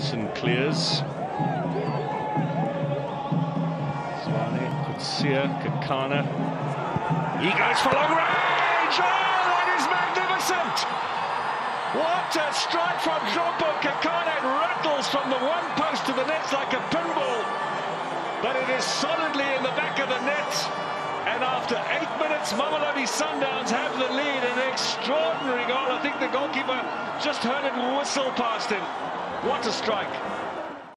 Nelson clears. Zwane, Kutsia, Kekana. He goes for long range! Oh, that is magnificent! What a strike from Hlompho Kekana. It rattles from the one post to the net like a pinball. But it is solidly in the back of the net. And after eight minutes, Mamelodi Sundowns have the lead. An extraordinary goal. I think the goalkeeper just heard it whistle past him. What a strike.